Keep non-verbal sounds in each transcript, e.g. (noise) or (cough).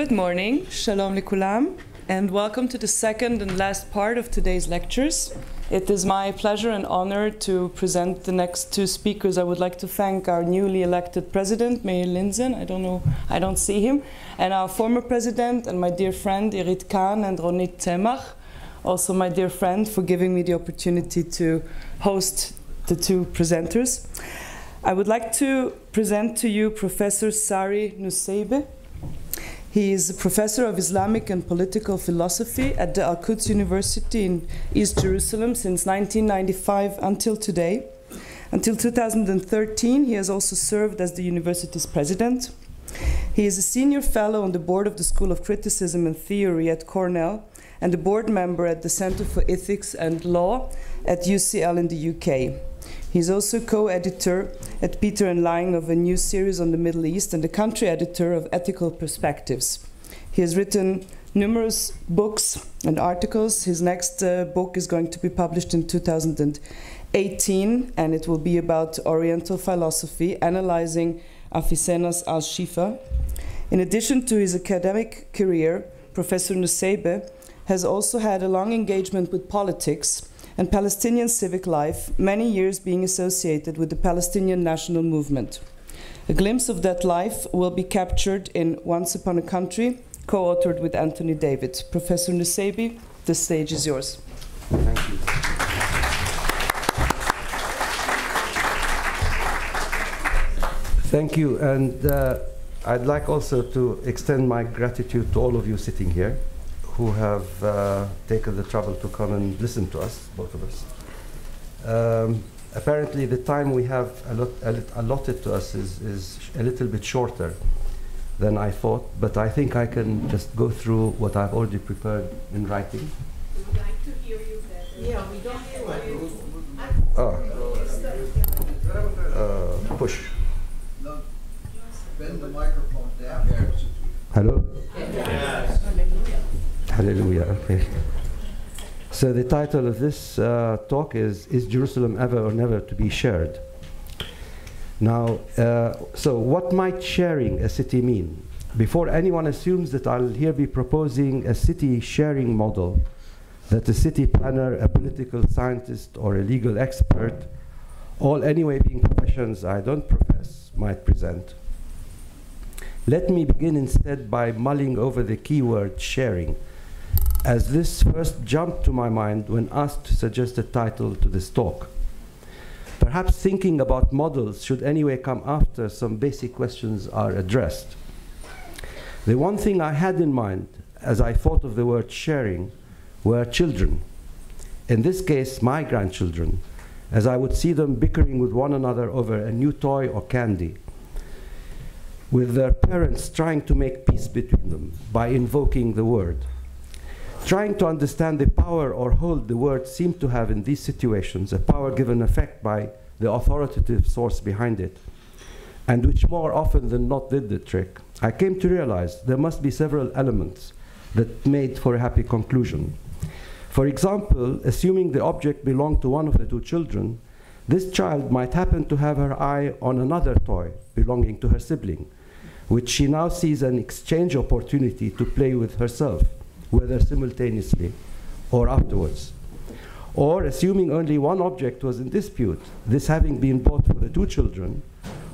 Good morning, Shalom Likulam, and welcome to the second and last part of today's lectures. It is my pleasure and honor to present the next two speakers. I would like to thank our newly elected president, Meir Linzen. I don't know, I don't see him, and our former president and my dear friend Irit Kohn and Ronit Tzemach. Also, my dear friend, for giving me the opportunity to host the two presenters. I would like to present to you Professor Sari Nusseibeh. He is a professor of Islamic and political philosophy at the Al Quds University in East Jerusalem since 1995 until today. Until 2013, he has also served as the university's president. He is a senior fellow on the board of the School of Criticism and Theory at Cornell and a board member at the Center for Ethics and Law at UCL in the UK. He's also co-editor at Peter and Lang of a new series on the Middle East and the country editor of Ethical Perspectives. He has written numerous books and articles. His next uh, book is going to be published in 2018, and it will be about Oriental philosophy, analyzing Avicenna's Al-Shifa. In addition to his academic career, Professor Nusseibeh has also had a long engagement with politics and Palestinian civic life, many years being associated with the Palestinian national movement. A glimpse of that life will be captured in Once Upon a Country, co authored with Anthony David. Professor Nusseibeh, the stage is yours. Thank you. Thank you, and uh, I'd like also to extend my gratitude to all of you sitting here who have uh, taken the trouble to come and listen to us, both of us. Um, apparently, the time we have allot allotted to us is, is a little bit shorter than I thought, but I think I can just go through what I've already prepared in writing. We would like to hear you better. Yeah, we don't hear you. Oh. Uh, push. No, bend the microphone down. Hello? Hallelujah. Okay. So the title of this uh, talk is Is Jerusalem Ever or Never to be Shared? Now, uh, so what might sharing a city mean? Before anyone assumes that I'll here be proposing a city sharing model that a city planner, a political scientist, or a legal expert, all anyway being professions I don't profess, might present. Let me begin instead by mulling over the keyword sharing as this first jumped to my mind when asked to suggest a title to this talk. Perhaps thinking about models should anyway come after some basic questions are addressed. The one thing I had in mind as I thought of the word sharing were children. In this case, my grandchildren, as I would see them bickering with one another over a new toy or candy, with their parents trying to make peace between them by invoking the word. Trying to understand the power or hold the word seemed to have in these situations, a power given effect by the authoritative source behind it, and which more often than not did the trick, I came to realize there must be several elements that made for a happy conclusion. For example, assuming the object belonged to one of the two children, this child might happen to have her eye on another toy belonging to her sibling, which she now sees an exchange opportunity to play with herself whether simultaneously or afterwards. Or assuming only one object was in dispute, this having been bought for the two children,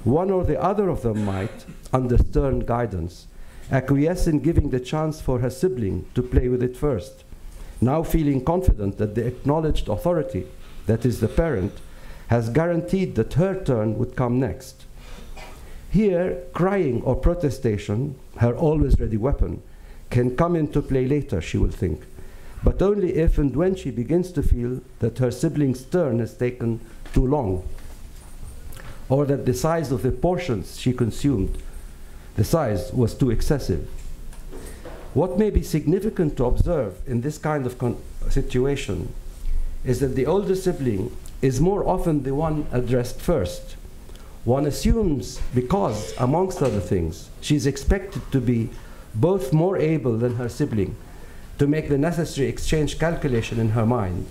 one or the other of them might, under stern guidance, acquiesce in giving the chance for her sibling to play with it first, now feeling confident that the acknowledged authority, that is the parent, has guaranteed that her turn would come next. Here, crying or protestation, her always ready weapon, can come into play later, she will think, but only if and when she begins to feel that her sibling's turn has taken too long, or that the size of the portions she consumed, the size was too excessive. What may be significant to observe in this kind of situation is that the older sibling is more often the one addressed first. One assumes because, amongst other things, she's expected to be both more able than her sibling to make the necessary exchange calculation in her mind,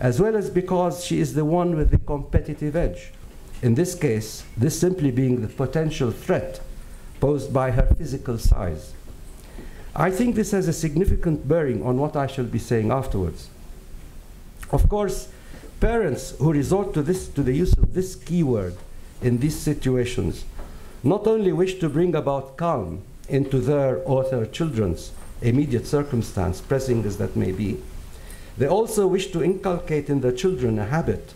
as well as because she is the one with the competitive edge. In this case, this simply being the potential threat posed by her physical size. I think this has a significant bearing on what I shall be saying afterwards. Of course, parents who resort to, this, to the use of this keyword in these situations not only wish to bring about calm into their or their children's immediate circumstance, pressing as that may be, they also wish to inculcate in their children a habit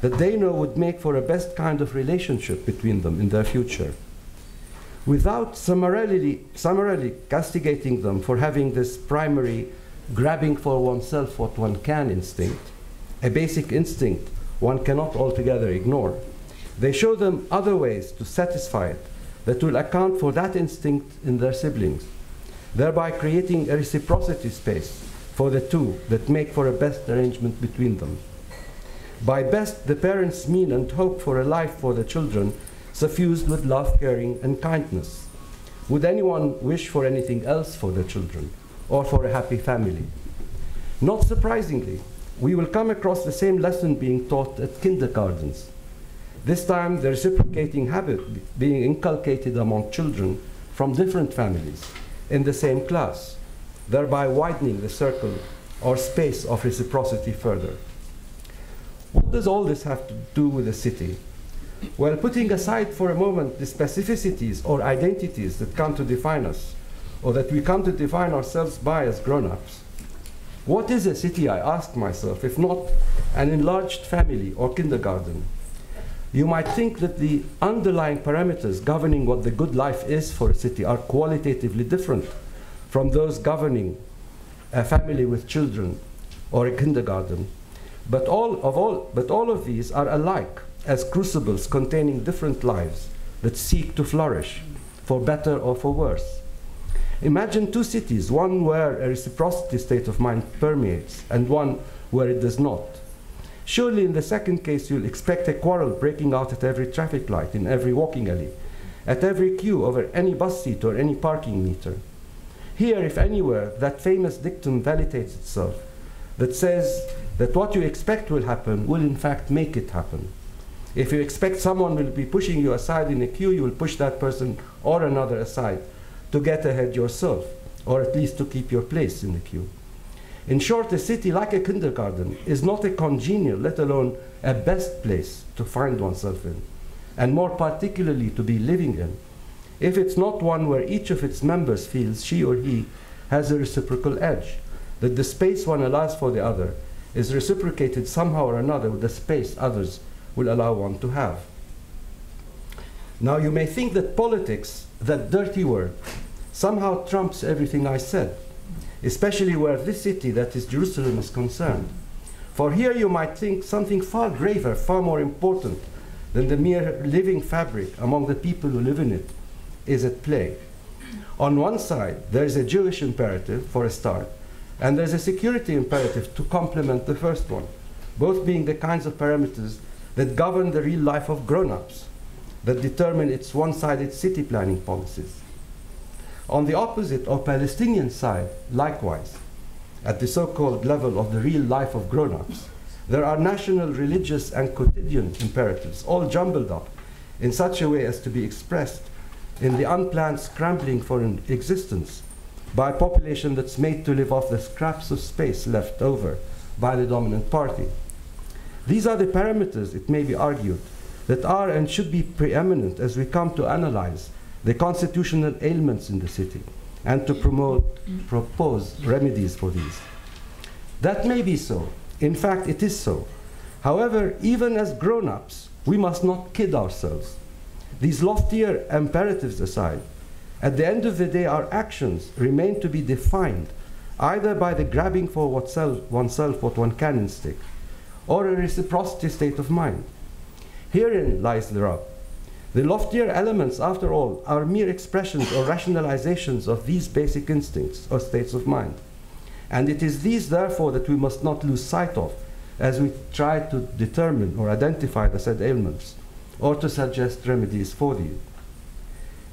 that they know would make for a best kind of relationship between them in their future. Without summarily, summarily castigating them for having this primary grabbing for oneself what one can instinct, a basic instinct one cannot altogether ignore, they show them other ways to satisfy it that will account for that instinct in their siblings, thereby creating a reciprocity space for the two that make for a best arrangement between them. By best, the parents mean and hope for a life for the children suffused with love, caring, and kindness. Would anyone wish for anything else for their children or for a happy family? Not surprisingly, we will come across the same lesson being taught at kindergartens. This time, the reciprocating habit being inculcated among children from different families in the same class, thereby widening the circle or space of reciprocity further. What does all this have to do with the city? Well, putting aside for a moment the specificities or identities that come to define us, or that we come to define ourselves by as grown ups, what is a city, I ask myself, if not an enlarged family or kindergarten? You might think that the underlying parameters governing what the good life is for a city are qualitatively different from those governing a family with children or a kindergarten. But all of all, but all of these are alike as crucibles containing different lives that seek to flourish, for better or for worse. Imagine two cities, one where a reciprocity state of mind permeates, and one where it does not. Surely, in the second case, you'll expect a quarrel breaking out at every traffic light, in every walking alley, at every queue over any bus seat or any parking meter. Here, if anywhere, that famous dictum validates itself that says that what you expect will happen will in fact make it happen. If you expect someone will be pushing you aside in a queue, you will push that person or another aside to get ahead yourself, or at least to keep your place in the queue. In short, a city like a kindergarten is not a congenial, let alone a best place to find oneself in, and more particularly to be living in, if it's not one where each of its members feels she or he has a reciprocal edge, that the space one allows for the other is reciprocated somehow or another with the space others will allow one to have. Now, you may think that politics, that dirty word, somehow trumps everything I said, especially where this city, that is Jerusalem, is concerned. For here you might think something far graver, far more important than the mere living fabric among the people who live in it is at play. On one side, there is a Jewish imperative, for a start, and there's a security imperative to complement the first one, both being the kinds of parameters that govern the real life of grown ups, that determine its one sided city planning policies. On the opposite or Palestinian side, likewise, at the so called level of the real life of grown ups, there are national, religious, and quotidian imperatives, all jumbled up in such a way as to be expressed in the unplanned scrambling for an existence by a population that's made to live off the scraps of space left over by the dominant party. These are the parameters, it may be argued, that are and should be preeminent as we come to analyze the constitutional ailments in the city and to promote, propose remedies for these. That may be so. In fact, it is so. However, even as grown ups, we must not kid ourselves. These loftier imperatives aside, at the end of the day, our actions remain to be defined either by the grabbing for oneself, oneself what one can instinct, or a reciprocity state of mind. Herein lies the rub. The loftier elements, after all, are mere expressions or rationalizations of these basic instincts or states of mind. And it is these, therefore, that we must not lose sight of as we try to determine or identify the said ailments or to suggest remedies for these.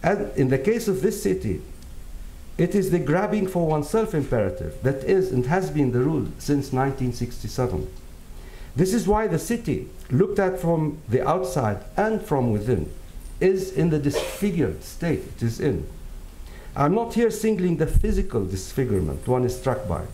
And in the case of this city, it is the grabbing for oneself imperative that is and has been the rule since 1967. This is why the city, looked at from the outside and from within, is in the disfigured state it is in. I'm not here singling the physical disfigurement one is struck by.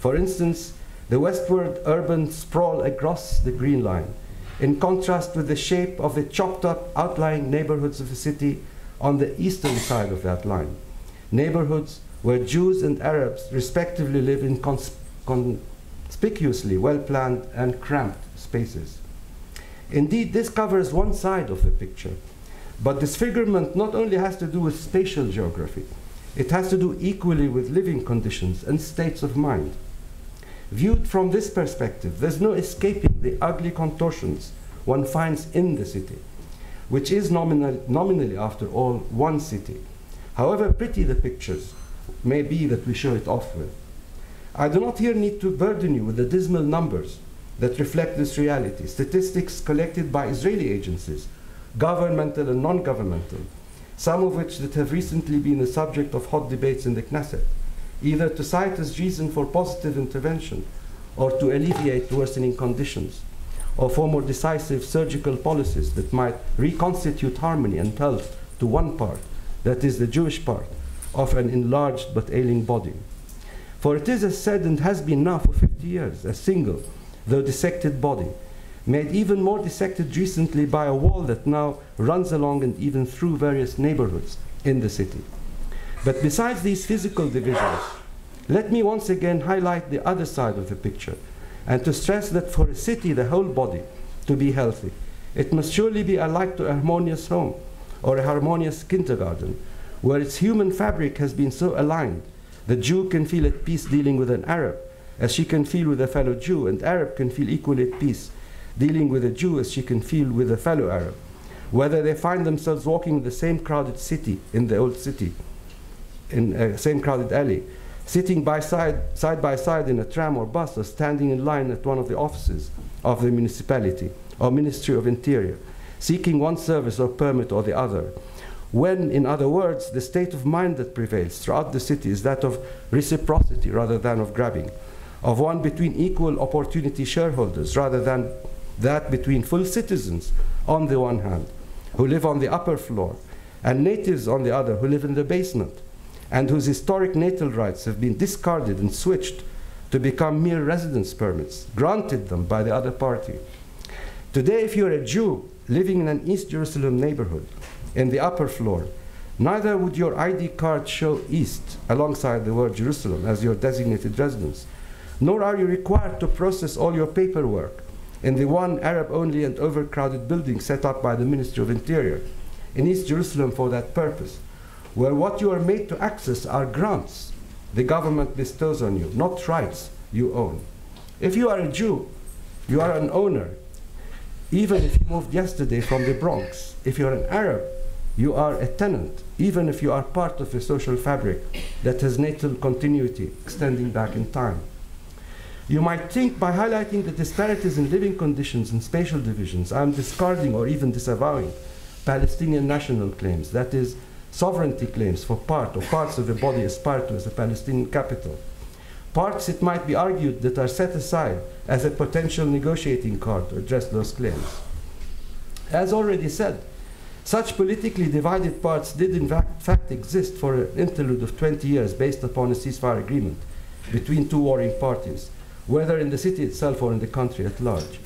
For instance, the westward urban sprawl across the Green Line, in contrast with the shape of the chopped up outlying neighborhoods of the city on the eastern side of that line. Neighborhoods where Jews and Arabs respectively live in cons conspicuously well planned and cramped spaces. Indeed, this covers one side of the picture. But disfigurement not only has to do with spatial geography, it has to do equally with living conditions and states of mind. Viewed from this perspective, there's no escaping the ugly contortions one finds in the city, which is nominal, nominally, after all, one city. However pretty the pictures may be that we show it off with. I do not here need to burden you with the dismal numbers that reflect this reality, statistics collected by Israeli agencies, governmental and non-governmental, some of which that have recently been the subject of hot debates in the Knesset, either to cite as reason for positive intervention or to alleviate worsening conditions, or for more decisive surgical policies that might reconstitute harmony and health to one part, that is the Jewish part, of an enlarged but ailing body. For it is as said and has been now for 50 years, a single, though dissected body, made even more dissected recently by a wall that now runs along and even through various neighborhoods in the city. But besides these physical divisions, let me once again highlight the other side of the picture and to stress that for a city, the whole body, to be healthy, it must surely be alike to a harmonious home or a harmonious kindergarten, where its human fabric has been so aligned. The Jew can feel at peace dealing with an Arab, as she can feel with a fellow Jew, and Arab can feel equally at peace dealing with a Jew as she can feel with a fellow Arab. Whether they find themselves walking in the same crowded city, in the old city, in the same crowded alley, sitting by side, side by side in a tram or bus, or standing in line at one of the offices of the municipality or Ministry of Interior, seeking one service or permit or the other. When, in other words, the state of mind that prevails throughout the city is that of reciprocity rather than of grabbing, of one between equal opportunity shareholders rather than that between full citizens on the one hand, who live on the upper floor, and natives on the other, who live in the basement, and whose historic natal rights have been discarded and switched to become mere residence permits, granted them by the other party. Today, if you're a Jew living in an East Jerusalem neighborhood, in the upper floor, neither would your ID card show East alongside the word Jerusalem as your designated residence, nor are you required to process all your paperwork in the one Arab-only and overcrowded building set up by the Ministry of Interior in East Jerusalem for that purpose, where what you are made to access are grants the government bestows on you, not rights you own. If you are a Jew, you are an owner, even if you moved yesterday from the Bronx. If you're an Arab, you are a tenant, even if you are part of a social fabric that has natal continuity extending back in time. You might think by highlighting the disparities in living conditions and spatial divisions, I'm discarding or even disavowing Palestinian national claims, that is, sovereignty claims for part or parts of the body aspired to as a Palestinian capital. Parts, it might be argued, that are set aside as a potential negotiating card to address those claims. As already said, such politically divided parts did in fact exist for an interlude of 20 years based upon a ceasefire agreement between two warring parties whether in the city itself or in the country at large.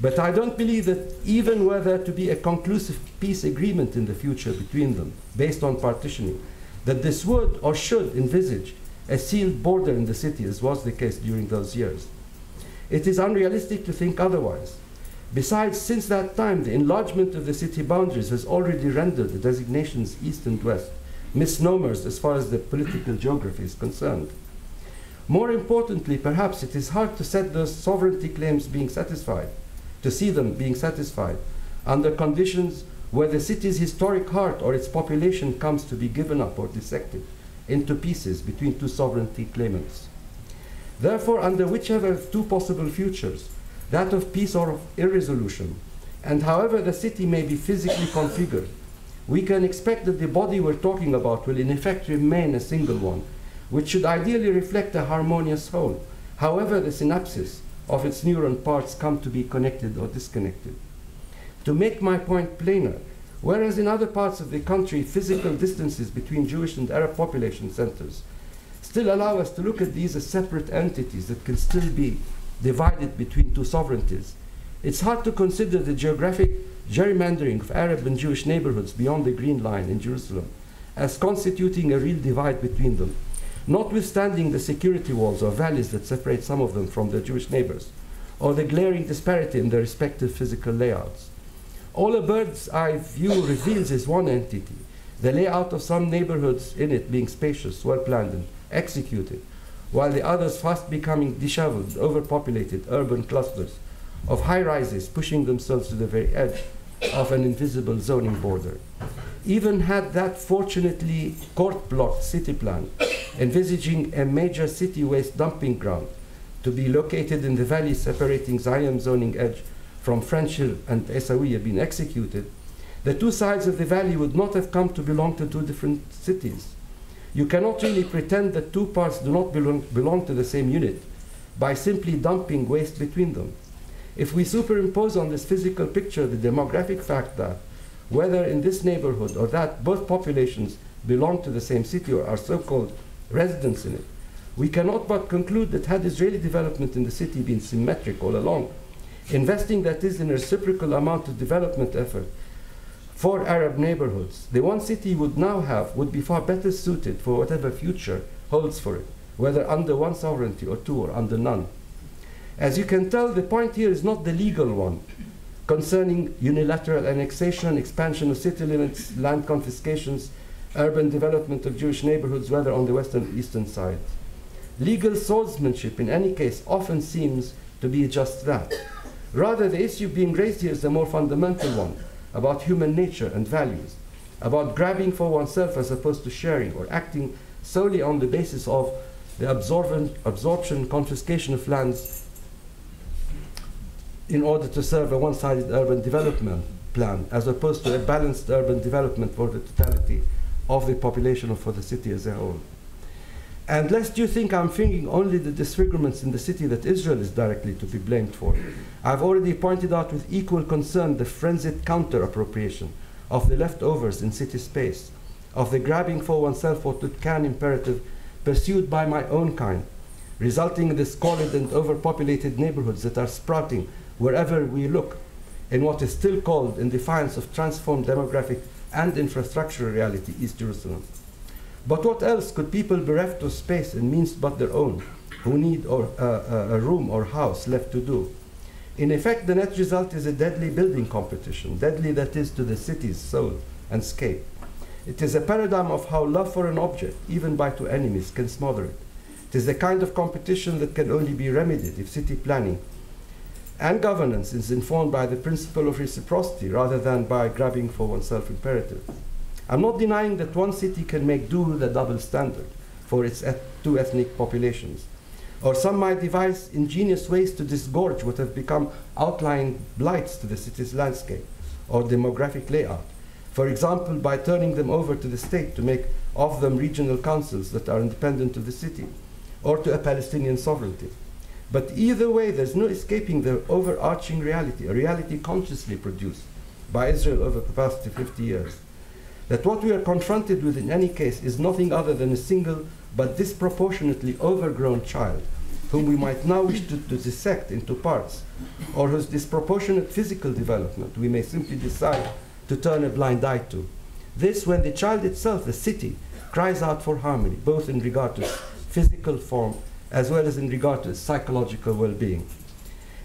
But I don't believe that even were there to be a conclusive peace agreement in the future between them, based on partitioning, that this would or should envisage a sealed border in the city, as was the case during those years. It is unrealistic to think otherwise. Besides, since that time, the enlargement of the city boundaries has already rendered the designations east and west misnomers as far as the political geography is concerned. More importantly, perhaps it is hard to set those sovereignty claims being satisfied, to see them being satisfied, under conditions where the city's historic heart or its population comes to be given up or dissected into pieces between two sovereignty claimants. Therefore, under whichever of two possible futures, that of peace or of irresolution, and however the city may be physically configured, we can expect that the body we're talking about will in effect remain a single one which should ideally reflect a harmonious whole, however the synapses of its neuron parts come to be connected or disconnected. To make my point plainer, Whereas in other parts of the country, physical distances between Jewish and Arab population centers still allow us to look at these as separate entities that can still be divided between two sovereignties. It's hard to consider the geographic gerrymandering of Arab and Jewish neighborhoods beyond the Green Line in Jerusalem as constituting a real divide between them, notwithstanding the security walls or valleys that separate some of them from their Jewish neighbors, or the glaring disparity in their respective physical layouts. All a bird's eye view reveals is one entity, the layout of some neighborhoods in it being spacious, well planned, and executed, while the others fast becoming disheveled, overpopulated urban clusters of high rises pushing themselves to the very edge of an invisible zoning border. Even had that fortunately court blocked city plan, envisaging a major city waste dumping ground to be located in the valley separating Zion zoning edge from French Hill and Issawiya been executed, the two sides of the valley would not have come to belong to two different cities. You cannot really pretend that two parts do not belong, belong to the same unit by simply dumping waste between them. If we superimpose on this physical picture the demographic fact that whether in this neighborhood or that both populations belong to the same city or are so-called residents in it, we cannot but conclude that had Israeli development in the city been symmetric all along, investing that is in a reciprocal amount of development effort for Arab neighborhoods, the one city would now have would be far better suited for whatever future holds for it, whether under one sovereignty or two or under none. As you can tell, the point here is not the legal one concerning unilateral annexation, expansion of city limits, land confiscations, urban development of Jewish neighborhoods, whether on the western or eastern side. Legal swordsmanship, in any case, often seems to be just that. Rather, the issue being raised here is a more fundamental one about human nature and values, about grabbing for oneself as opposed to sharing or acting solely on the basis of the absorption, confiscation of lands in order to serve a one-sided urban development plan, as opposed to a balanced urban development for the totality of the population or for the city as a whole. And lest you think I'm thinking only the disfigurements in the city that Israel is directly to be blamed for, I've already pointed out with equal concern the frenzied counter appropriation of the leftovers in city space, of the grabbing for oneself what it can imperative pursued by my own kind, resulting in the squalid and overpopulated neighborhoods that are sprouting wherever we look in what is still called, in defiance of transformed demographic and infrastructural reality, East Jerusalem. But what else could people bereft of space and means but their own, who need or, uh, a room or house left to do? In effect, the net result is a deadly building competition, deadly that is to the city's soul and scape. It is a paradigm of how love for an object, even by two enemies, can smother it. It is the kind of competition that can only be remedied if city planning and governance is informed by the principle of reciprocity rather than by grabbing for oneself imperative. I'm not denying that one city can make do with a double standard for its eth two ethnic populations. Or some might devise ingenious ways to disgorge what have become outlying blights to the city's landscape or demographic layout. For example, by turning them over to the state to make of them regional councils that are independent of the city, or to a Palestinian sovereignty. But either way, there's no escaping the overarching reality, a reality consciously produced by Israel over the past 50 years. That what we are confronted with in any case is nothing other than a single but disproportionately overgrown child, whom we might now wish to, to dissect into parts, or whose disproportionate physical development we may simply decide to turn a blind eye to. This when the child itself, the city, cries out for harmony, both in regard to physical form as well as in regard to psychological well-being.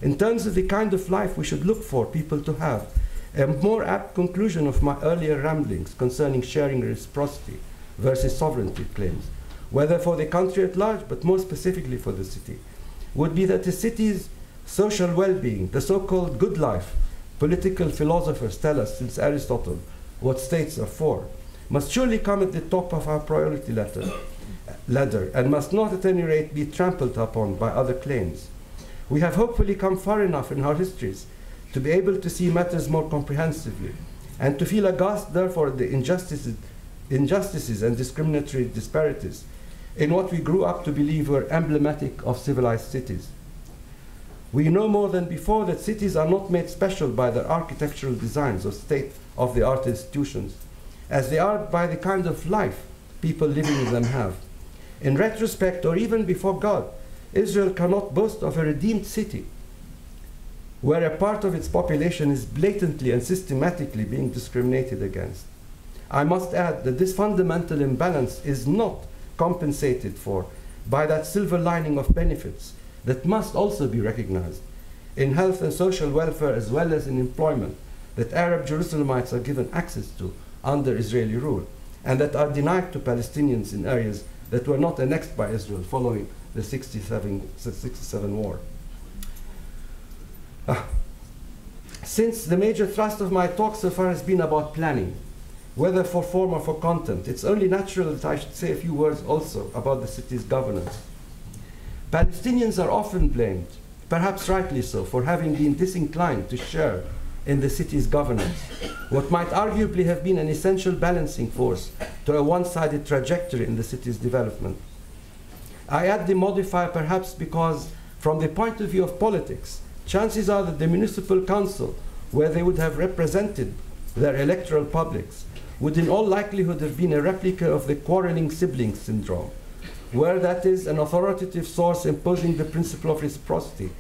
In terms of the kind of life we should look for people to have, a more apt conclusion of my earlier ramblings concerning sharing reciprocity versus sovereignty claims, whether for the country at large, but more specifically for the city, would be that the city's social well-being, the so-called good life, political philosophers tell us since Aristotle what states are for, must surely come at the top of our priority letter ladder and must not at any rate be trampled upon by other claims. We have hopefully come far enough in our histories to be able to see matters more comprehensively and to feel aghast therefore at the injustices, injustices and discriminatory disparities in what we grew up to believe were emblematic of civilized cities. We know more than before that cities are not made special by their architectural designs or state of the art institutions, as they are by the kind of life people living in them have. In retrospect, or even before God, Israel cannot boast of a redeemed city where a part of its population is blatantly and systematically being discriminated against. I must add that this fundamental imbalance is not compensated for by that silver lining of benefits that must also be recognized in health and social welfare as well as in employment that Arab Jerusalemites are given access to under Israeli rule and that are denied to Palestinians in areas that were not annexed by Israel following the 67, 67 war. Ah. Since the major thrust of my talk so far has been about planning, whether for form or for content, it's only natural that I should say a few words also about the city's governance. Palestinians are often blamed, perhaps rightly so, for having been disinclined to share in the city's governance, what might arguably have been an essential balancing force to a one sided trajectory in the city's development. I add the modifier perhaps because, from the point of view of politics, chances are that the municipal council, where they would have represented their electoral publics, would in all likelihood have been a replica of the quarreling siblings syndrome, where that is an authoritative source imposing the principle of reciprocity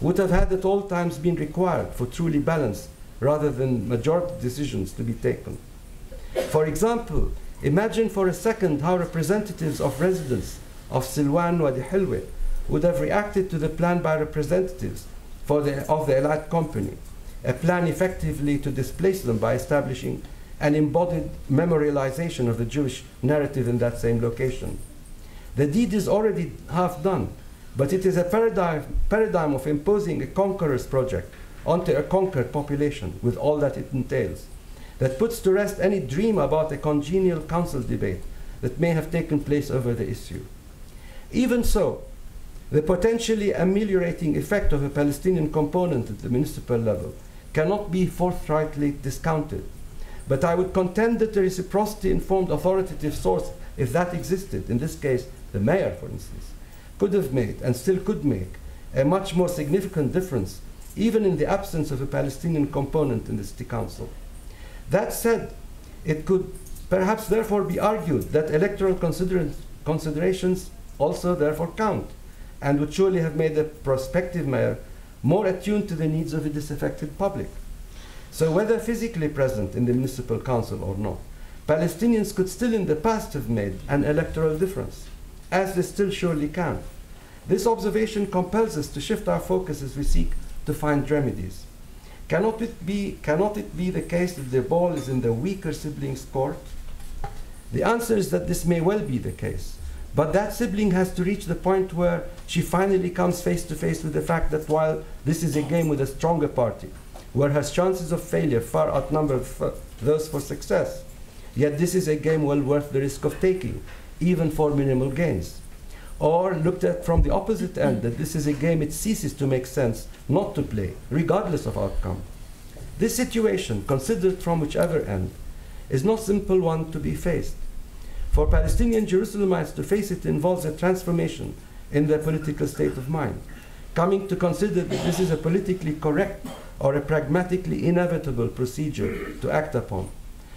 would have had at all times been required for truly balanced rather than majority decisions to be taken. For example, imagine for a second how representatives of residents of Silwan Wadi Hilwe would have reacted to the plan by representatives for the, of the Elad company, a plan effectively to displace them by establishing an embodied memorialization of the Jewish narrative in that same location. The deed is already half done, but it is a paradigm, paradigm of imposing a conqueror's project onto a conquered population with all that it entails, that puts to rest any dream about a congenial council debate that may have taken place over the issue. Even so, the potentially ameliorating effect of a Palestinian component at the municipal level cannot be forthrightly discounted. But I would contend that the reciprocity informed authoritative source, if that existed, in this case, the mayor, for instance, could have made and still could make a much more significant difference, even in the absence of a Palestinian component in the city council. That said, it could perhaps therefore be argued that electoral consider considerations also therefore count and would surely have made the prospective mayor more attuned to the needs of the disaffected public. So, whether physically present in the municipal council or not, Palestinians could still in the past have made an electoral difference, as they still surely can. This observation compels us to shift our focus as we seek to find remedies. Cannot it be, cannot it be the case that the ball is in the weaker sibling's court? The answer is that this may well be the case. But that sibling has to reach the point where she finally comes face to face with the fact that while this is a game with a stronger party, where her chances of failure far outnumber those for success, yet this is a game well worth the risk of taking, even for minimal gains. Or looked at from the opposite end, that this is a game it ceases to make sense not to play, regardless of outcome. This situation, considered from whichever end, is not simple one to be faced. For Palestinian Jerusalemites to face it involves a transformation in their political state of mind, coming to consider that this is a politically correct or a pragmatically inevitable procedure to act upon.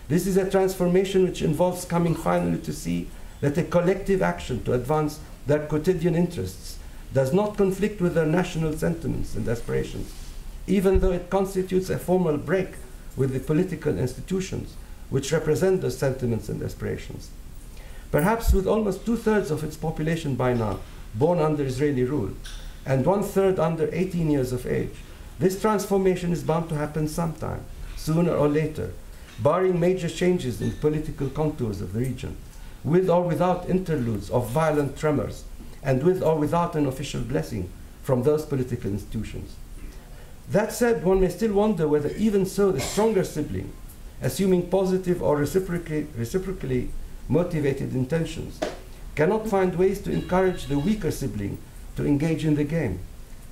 This is a transformation which involves coming finally to see that a collective action to advance their quotidian interests does not conflict with their national sentiments and aspirations, even though it constitutes a formal break with the political institutions which represent those sentiments and aspirations. Perhaps with almost two thirds of its population by now born under Israeli rule, and one third under 18 years of age, this transformation is bound to happen sometime, sooner or later, barring major changes in political contours of the region, with or without interludes of violent tremors, and with or without an official blessing from those political institutions. That said, one may still wonder whether even so the stronger sibling, assuming positive or reciprocally, motivated intentions, cannot find ways to encourage the weaker sibling to engage in the game.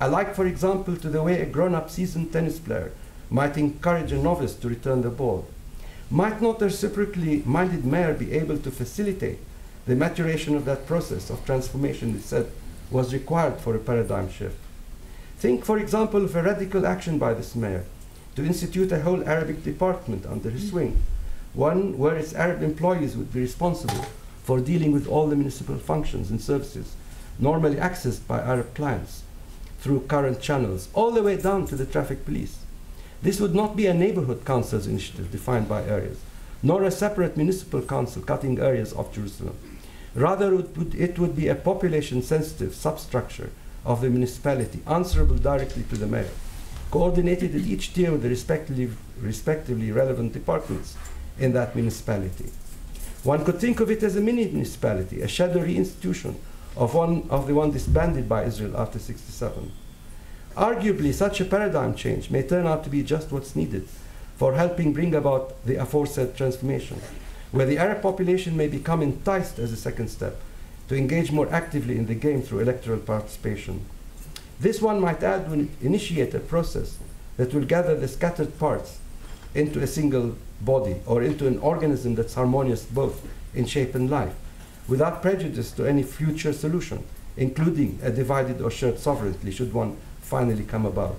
I like, for example, to the way a grown-up seasoned tennis player might encourage a novice to return the ball. Might not a reciprocally minded mayor be able to facilitate the maturation of that process of transformation it said was required for a paradigm shift? Think, for example, of a radical action by this mayor to institute a whole Arabic department under his wing, one where its Arab employees would be responsible for dealing with all the municipal functions and services normally accessed by Arab clients through current channels, all the way down to the traffic police. This would not be a neighborhood council's initiative defined by areas, nor a separate municipal council cutting areas of Jerusalem. Rather, it would, it would be a population sensitive substructure of the municipality, answerable directly to the mayor, coordinated at each tier with the respectively, respectively relevant departments in that municipality. One could think of it as a mini municipality, a shadowy institution of one of the one disbanded by Israel after 67. Arguably, such a paradigm change may turn out to be just what's needed for helping bring about the aforesaid transformation, where the Arab population may become enticed as a second step to engage more actively in the game through electoral participation. This one might add will initiate a process that will gather the scattered parts into a single body or into an organism that's harmonious both in shape and life, without prejudice to any future solution, including a divided or shared sovereignty should one finally come about.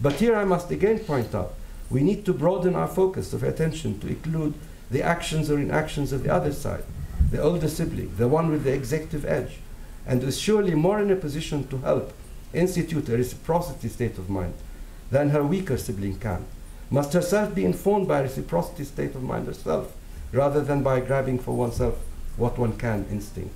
But here I must again point out we need to broaden our focus of attention to include the actions or inactions of the other side, the older sibling, the one with the executive edge, and is surely more in a position to help institute a reciprocity state of mind than her weaker sibling can, must herself be informed by a reciprocity state of mind herself, rather than by grabbing for oneself what one can instinct.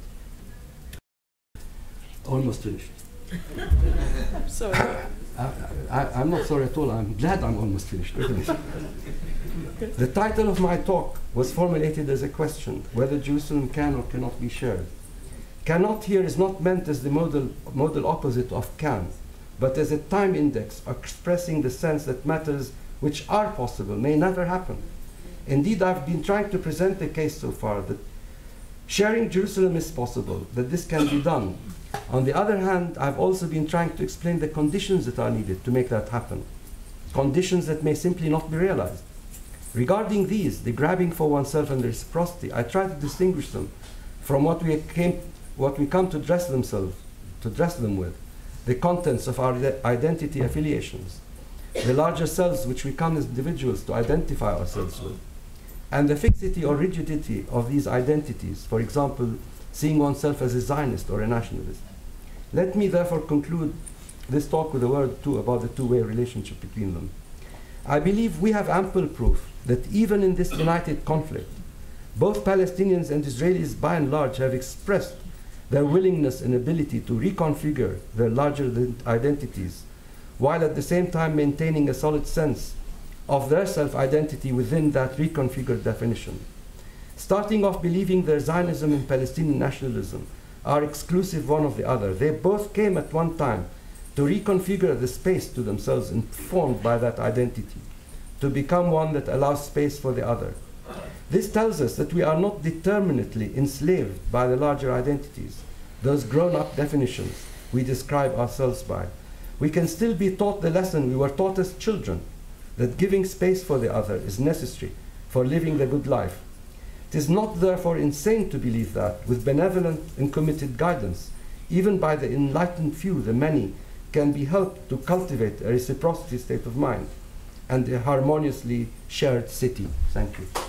Almost finished. (laughs) So, (laughs) I, am not sorry at all. I'm glad I'm almost finished. the title of my talk was formulated as a question whether Jerusalem can or cannot be shared. Cannot here is not meant as the modal, modal opposite of can, but as a time index expressing the sense that matters which are possible may never happen. Indeed, I've been trying to present the case so far that sharing Jerusalem is possible, that this can be done, on the other hand, I've also been trying to explain the conditions that are needed to make that happen, conditions that may simply not be realized. Regarding these, the grabbing for oneself and the reciprocity, I try to distinguish them from what we came, what we come to dress themselves, to dress them with, the contents of our identity affiliations, the larger selves which we come as individuals to identify ourselves with, and the fixity or rigidity of these identities, for example, seeing oneself as a Zionist or a nationalist. Let me therefore conclude this talk with a word too about the two-way relationship between them. I believe we have ample proof that even in this united conflict, both Palestinians and Israelis by and large have expressed their willingness and ability to reconfigure their larger identities, while at the same time maintaining a solid sense of their self-identity within that reconfigured definition starting off believing their Zionism and Palestinian nationalism are exclusive one of the other. They both came at one time to reconfigure the space to themselves informed by that identity, to become one that allows space for the other. This tells us that we are not determinately enslaved by the larger identities, those grown up definitions we describe ourselves by. We can still be taught the lesson we were taught as children that giving space for the other is necessary for living the good life it is not therefore insane to believe that, with benevolent and committed guidance, even by the enlightened few, the many, can be helped to cultivate a reciprocity state of mind and a harmoniously shared city. Thank you.